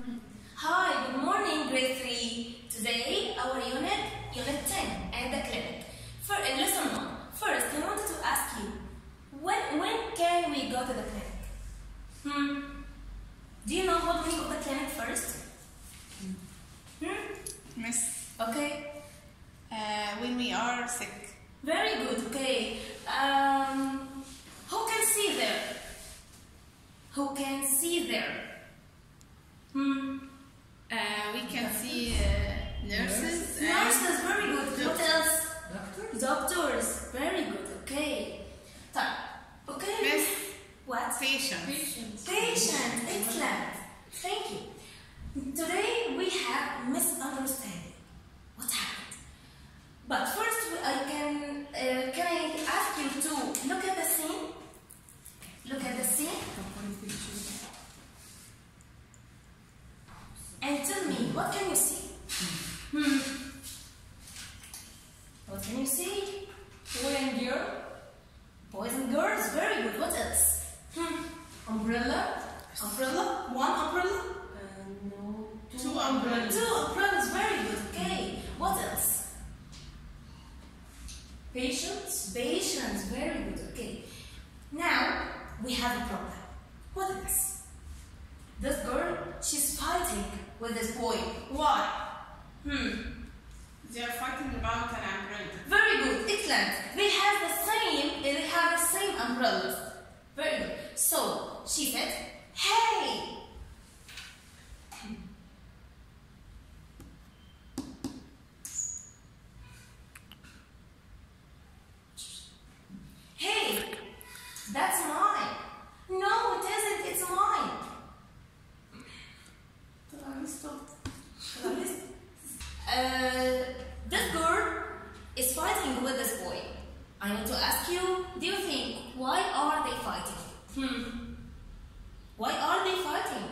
Hi, good morning, grade 3. Today, our unit, unit 10, and the clinic. For uh, lesson 1. First, I wanted to ask you, when, when can we go to the clinic? Hmm? Do you know what meaning of the clinic first? Hmm? Miss, Okay. uh, when we are sick, Very good, okay. Um, who can see there? Who can see there? Hmm? uh, we can see uh, nurses and Nurses, tell me what can you see? Hmm. What can you see? Boy and girl? Boys and girls, very good. What else? Hmm. Umbrella? Umbrella? One umbrella? no. Two umbrellas. Two umbrellas, very good. Okay. What else? Patients? Patients, very good. Okay. Now we have a problem. What is this? This girl, she's fighting with this boy. Why? Hmm. They are fighting about an umbrella. Very good, excellent. They have the same, they have the same umbrellas. Very good. So she said, "Hey, hey, that's mine. No, it isn't. It's mine." Uh, this girl is fighting with this boy. I want to ask you, do you think why are they fighting? Hmm. Why are they fighting?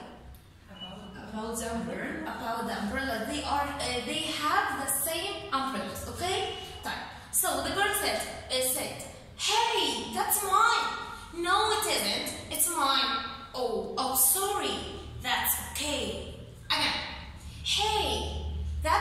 About about the umbrella. About the umbrella. They are uh, they have the same umbrellas, okay? Time. So the girl said uh, said, Hey, that's mine. No, it isn't. It's mine. Oh, oh sorry. That's okay. Again. Hey,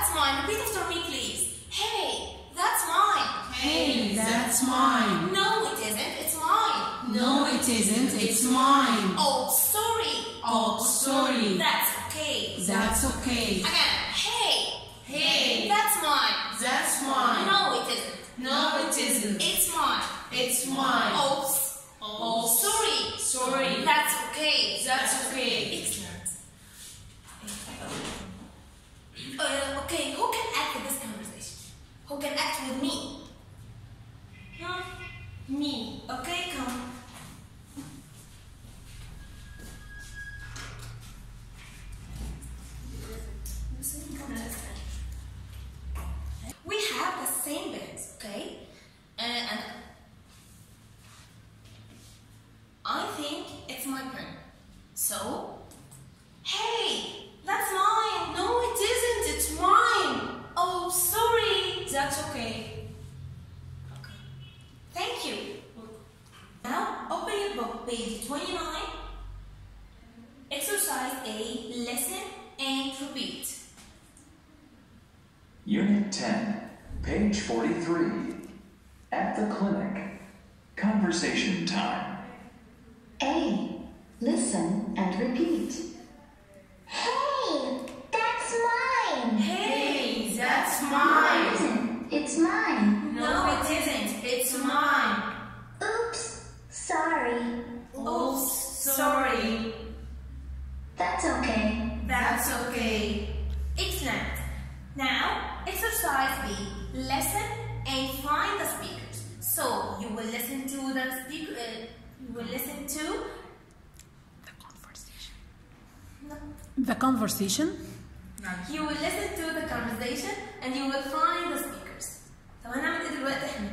that's mine. Repeat after me, please. Hey, that's mine. Hey, that's mine. No, it isn't. It's mine. No, it isn't. It's mine. Oh, sorry. Oh, sorry. That's okay. That's okay. Again. Hey. Hey. That's mine. That's mine. No, it isn't. No, it isn't. It's mine. It's mine. Oh, Oops. Oh, Sorry. sorry. That's okay. That's okay. Excellent. Uh, okay, who can act in this conversation? Who can act with me? Hmm? Me. Okay, come. We have the same beds, okay? Uh, and I think it's my turn. So, hey, that's mine. No, it isn't. It's mine. Oh, sorry. That's okay. Okay. Thank you. Now, open your book, page 29. Exercise A, listen and repeat. Unit 10, page 43. At the clinic. Conversation time. A. Listen and repeat. Hey, that's mine. Hey, that's No, it isn't. It's mine. No, it isn't. It's mine. Oops. Sorry. Oh, sorry. That's okay. That's okay. Excellent. Now, exercise B. Listen and find the speakers. So, you will listen to the speaker. Uh, you will listen to. The conversation. No. The conversation. You will listen to the conversation and you will find the speakers. طب هنعمل ايه دلوقتي احنا؟